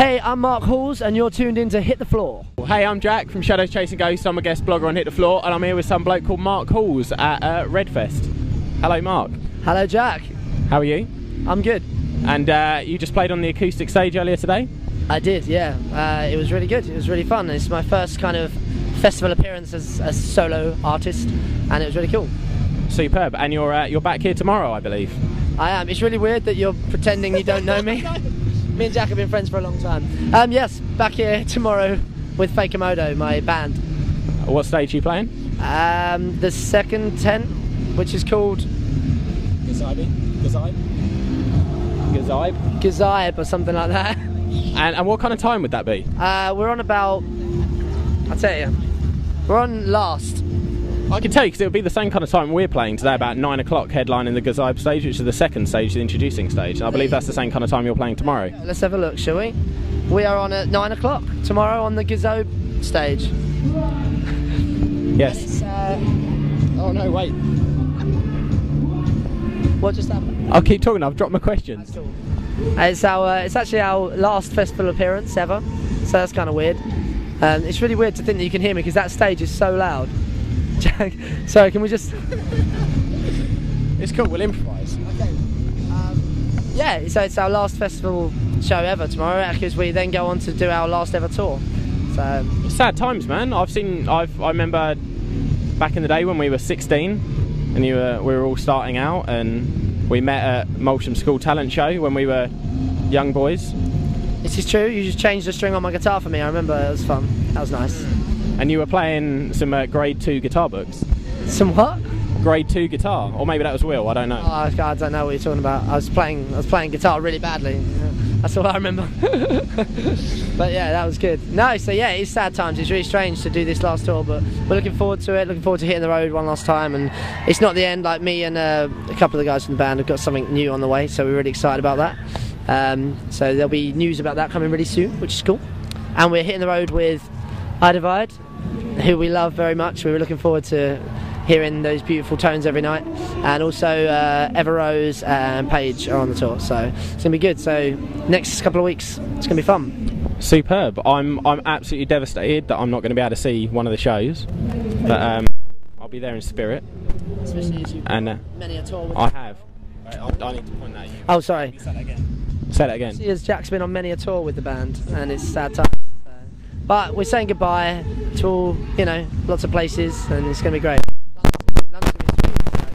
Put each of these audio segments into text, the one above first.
Hey, I'm Marc Halls, and you're tuned in to Hit the Floor. Hey, I'm Jack from Shadows Chasing Ghosts. I'm a guest blogger on Hit the Floor, and I'm here with some bloke called Marc Halls at uh, Redfest. Hello, Mark. Hello, Jack. How are you? I'm good. And uh, you just played on the acoustic stage earlier today? I did, yeah. Uh, it was really good. It was really fun. It's my first kind of festival appearance as a solo artist, and it was really cool. Superb. And you're uh, you're back here tomorrow, I believe. I am. It's really weird that you're pretending you don't know me. me and Jack have been friends for a long time. Um, yes, back here tomorrow with Fake Modo, my band. What stage are you playing? Um, the second tent, which is called Gazibe? Gazibe? Gazibe? Gazibe or something like that. And, and what kind of time would that be? Uh, we're on about, I'll tell you, we're on last. I can tell you because it would be the same kind of time we're playing today, about 9 o'clock headlining the Gazibe stage, which is the second stage, the introducing stage. And I believe that's the same kind of time you're playing tomorrow. Let's have a look, shall we? We are on at 9 o'clock tomorrow on the Gazobe stage. Yes. Uh, Oh no, wait. what just happened? I'll keep talking, I've dropped my questions. It's our, uh, it's actually our last festival appearance ever, so that's kind of weird. Um, it's really weird to think that you can hear me because that stage is so loud. Jack, sorry, can we just? It's cool, we'll improvise. okay um, Yeah, so it's our last festival show ever tomorrow because we then go on to do our last ever tour. So Sad times, man. I've seen. I've. I remember back in the day when we were 16, and you were. We were all starting out, and we met at Molsham School Talent Show when we were young boys. this is true. You just changed the string on my guitar for me. I remember it was fun. That was nice. And you were playing some uh, grade two guitar books. Some what? Grade two guitar, or maybe that was Will. I don't know. Oh, I I don't know what you're talking about. I was playing. I was playing guitar really badly. Yeah, That's all I remember. but yeah, that was good. No, so yeah, it's sad times. It's really strange to do this last tour, but we're looking forward to it. Looking forward to hitting the road one last time. And it's not the end. Like me and uh, a couple of the guys from the band have got something new on the way, so we're really excited about that. Um, so there'll be news about that coming really soon, which is cool. And we're hitting the road with I Divide, who we love very much. We were looking forward to hearing those beautiful tones every night. And also uh, Everrose and Paige are on the tour, so it's gonna be good. So next couple of weeks, it's gonna be fun. Superb. I'm. I'm absolutely devastated that I'm not going to be able to see one of the shows, but um, I'll be there in spirit. Especially as you And uh, many a tour. With I have. I, I need to point that. Out. oh, sorry. Say that again. Say that again. As Jack's been on many a tour with the band, and it's sad times. But we're saying goodbye to all, you know, lots of places, and it's gonna be great. London's gonna be sweet, so,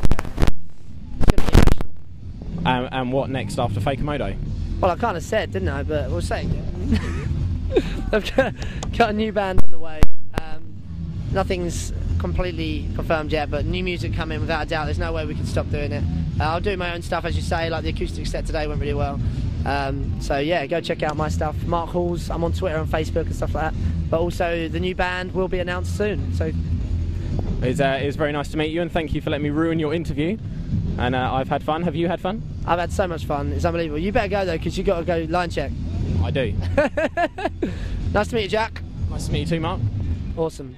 it's gonna be emotional. Um, and what next after Faker Modo? Well, I kind of said, didn't I? But we'll say. I've got, got a new band on the way. Um, nothing's completely confirmed yet, but new music coming without a doubt. There's no way we can stop doing it. Uh, I'll do my own stuff, as you say, like the acoustic set today went really well. Um, so yeah, go check out my stuff. Marc Halls. I'm on Twitter and Facebook and stuff like that. But also the new band will be announced soon. So It's, uh, it's very nice to meet you, and thank you for letting me ruin your interview. And uh, I've had fun. Have you had fun? I've had so much fun. It's unbelievable. You better go though, because you got to go line check. I do. nice to meet you, Jack. nice to meet you too, Mark. Awesome.